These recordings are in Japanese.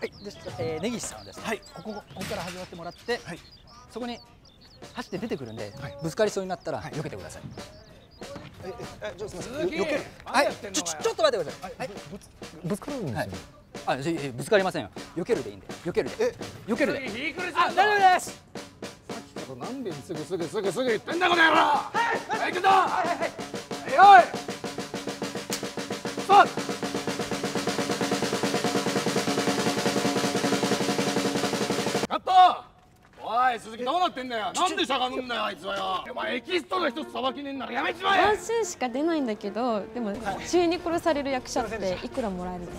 はいで、えー、根岸さんはですね、はい、ここここから始まってもらって、はい、そこに走って出てくるんで、はい、ぶつかりそうになったら避けてください。ええちょすみません。避ける。はい。ちょちょっと待ってください。はい。ぶつかるんですよ。あ、ぶつかりませんよ。避けるでいいんで。避けるで。え、避けるで。あ、大丈夫です。さっきから何遍すぐすぐすぐすぐ言ってんだこの野郎。はい。はい、行くぞ。はいはいはい。よい。さあ。い鈴木どうなってんだよ？なんでしゃがむんだよあいつはよ。お前エキストラ一つさばきねえんならやめちまえ。ワンシーンしか出ないんだけどでも中に殺される役者っていくらもらえるの？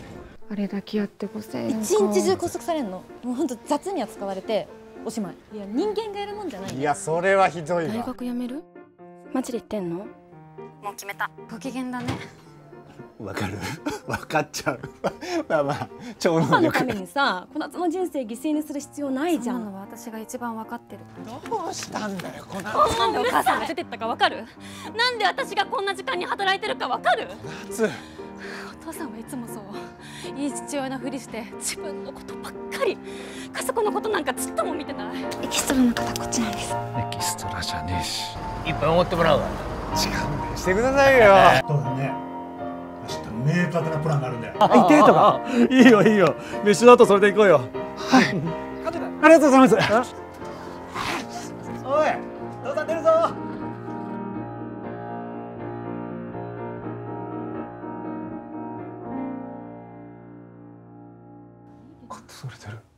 あれだけやって5000円一日中拘束されんの？もうほんと雑に扱われておしまい。いや人間がやるもんじゃない。いやそれはひどいわ。大学辞める？マジで言ってんの？もう決めた。ご機嫌だねわかる？分かっちゃう。まあまあ超能力。のためにさ小夏の人生犠牲にする必要ないじゃん。のは私が一番分かってる。どうしたんだよ小夏なんでお母さんが出てったか分かる？なんで私がこんな時間に働いてるか分かる？小夏お父さんはいつもそう。いい父親のふりして自分のことばっかり。家族のことなんかちっとも見てない。エキストラの方こっちなんです。エキストラじゃねえし。いっぱい思ってもらうわ。違うんしてくださいよ。そうだね役立なプランがあるんだよあ行ってとかいいよいいよ。飯の後それで行こうよ。はい。ありがとうございます。おい父さん出るぞ。カットされてる。